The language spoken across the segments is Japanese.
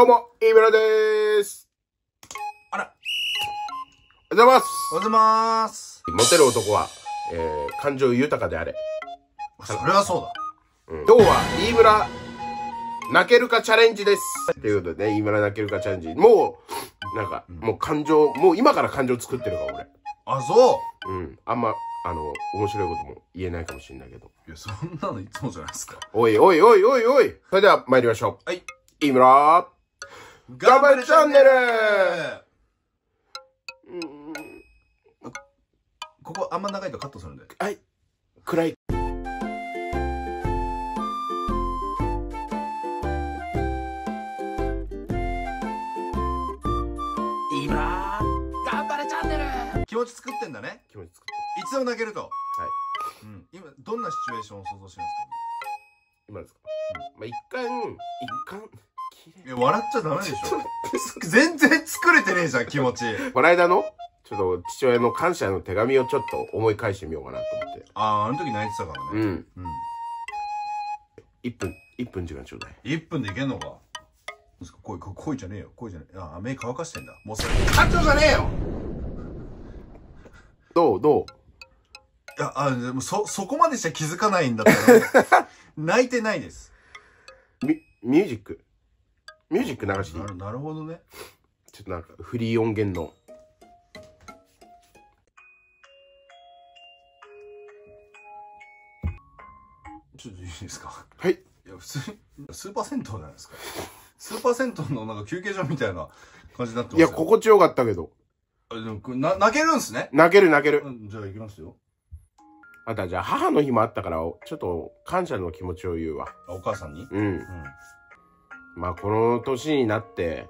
どうも、飯村でーす。あら。おはようございます。おはようございます。モテる男は、えー、感情豊かであれ。それはそうだ。うん今日は、飯村、泣けるかチャレンジです。ということでね、飯村泣けるかチャレンジ。もう、なんか、もう感情、もう今から感情作ってるから、俺。あ、そう。うん。あんま、あの、面白いことも言えないかもしれないけど。いや、そんなのいつもじゃないですか。おいおいおいおいおい。それでは参りましょう。はい。飯村、頑張るチャンネルうんここあんま長いとカットするんで。はい。暗い。今頑張れチャンネル気持ち作ってんだね。気持ち作っいつでも泣けると。はい。うん。今、どんなシチュエーションを想像してるん今ですか、まあ、一貫、一貫、綺ですかいや、笑っちゃダメでしょ。全然作れてねえじゃん、気持ち。この間の、ちょっと父親の感謝の手紙をちょっと思い返してみようかなと思って。ああ、あの時泣いてたからね。うん。うん。1分、1分時間ちょうだい。1分でいけんのか恋、こ恋じゃねえよ。恋じゃねえ。あ、目乾かしてんだ。もうそれ。感情じゃねえよどうどう？いや、あ、でもそ、そこまでしか気づかないんだったら、泣いてないです。ミミュージック？ミュージック流していいなるなるほどね。ちょっとなんかフリー音源の。ちょっといいですか？はい。いや、普通に、スーパー銭湯じゃないですか。スーパー銭湯のなんか休憩所みたいな感じになってますいや、心地よかったけど。あでもな、泣けるんすね？泣ける泣ける。うんじゃあ行きますよ。あとはじゃあ母の日もあったから、ちょっと感謝の気持ちを言うわ。あ、お母さんに？うん。うん。まあこの年になって、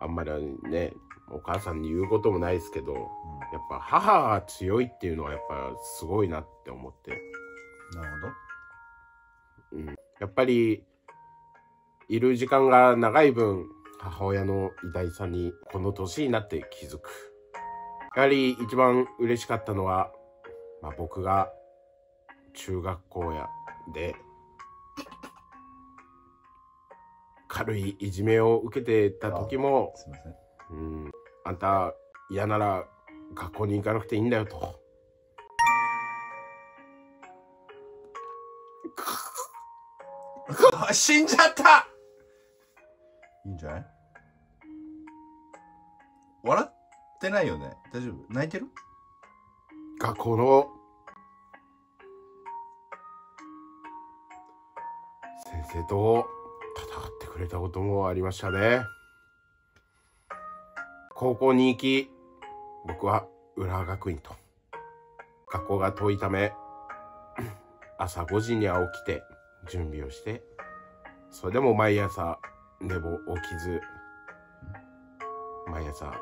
あんまりね、お母さんに言うこともないですけど、やっぱ母が強いっていうのはやっぱすごいなって思って。なるほど。やっぱり、いる時間が長い分、母親の偉大さにこの年になって気づく。やはり一番嬉しかったのは、まあ僕が中学校やで、軽いいじめを受けてた時も、すいません。うん、あんた嫌なら学校に行かなくていいんだよと。あ、死んじゃった。いいんじゃない？笑ってないよね？大丈夫？泣いてる？学校の先生とってくれたこともありましたね。高校に行き、僕は浦和学院と。学校が遠いため、朝5時には起きて準備をして、それでも毎朝寝坊起きず、毎朝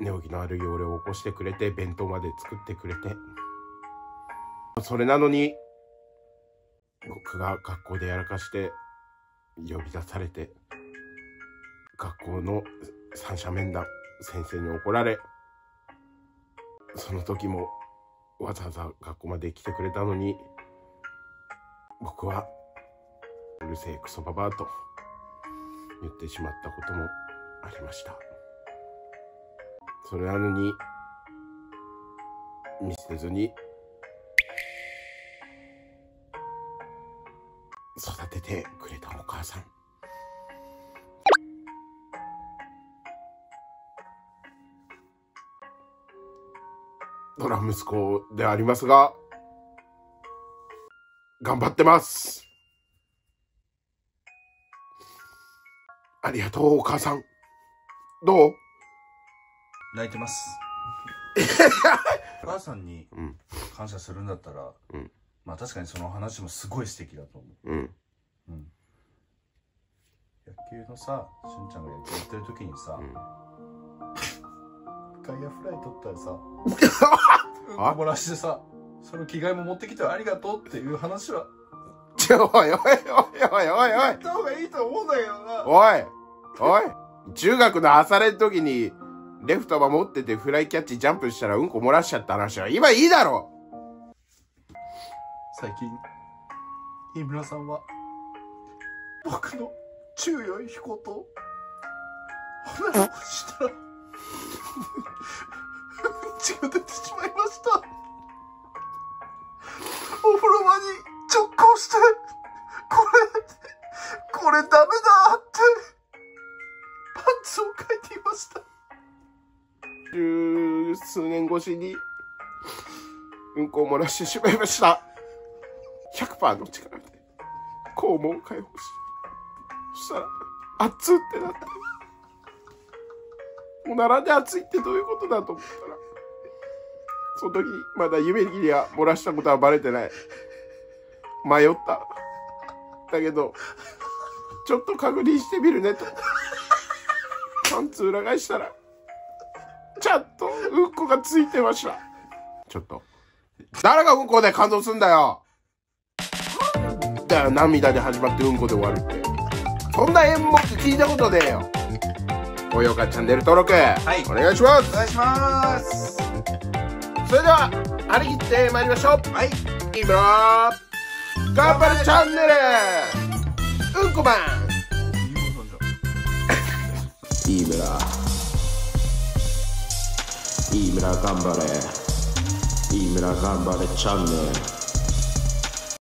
寝起きの悪い俺を起こしてくれて弁当まで作ってくれてそれなのに僕が学校でやらかして呼び出されて学校の三者面談先生に怒られその時もわざわざ学校まで来てくれたのに僕はうるせえクソババアと言ってしまったこともありました。それなのに、見捨てずに、育ててくれたお母さん。ドラ息子でありますが、頑張ってます。ありがとう、お母さん。どう？泣いてます お母さんにうん感謝するんだったら、うんまあ確かにその話もすごい素敵だと思う、うん。うん、野球のさしゅんちゃんが野球やってる時にさ、うん。外野フライ取ったらさ うんこ漏らしてさその着替えも持ってきてありがとうっていう話はちょ、おいおいおいおいおいおい。やった方がいいと思うんだけどな。おいおい。中学の朝練の時に、レフト守っててフライキャッチジャンプしたらうんこ漏らしちゃった話は今いいだろ最近飯村さんは僕の中良い彦と花をしたら 血が出てしまいましたお風呂場に直行してこれこれダメだってパンツを書いていました十数年越しに、うんこを漏らしてしまいました。100%の力で、肛門を解放し、そしたら、熱っってなって、おならで熱いってどういうことだと思ったら、その時、まだ夢には漏らしたことはバレてない。迷った。だけど、ちょっと確認してみるねと。パンツ裏返したら、ちゃんとうんこがついてました。ちょっと。誰がうんこで感動すんだよだよ、涙で始まってうんこで終わるって。そんな演目聞いたことねえよ。高評価チャンネル登録、い。お願いします。お願いします。それでは、張り切って参りましょう。はい。いいブロー頑張れチャンネル。うんこマン。いい村。いい村頑張れ。いい村頑張れチャンネル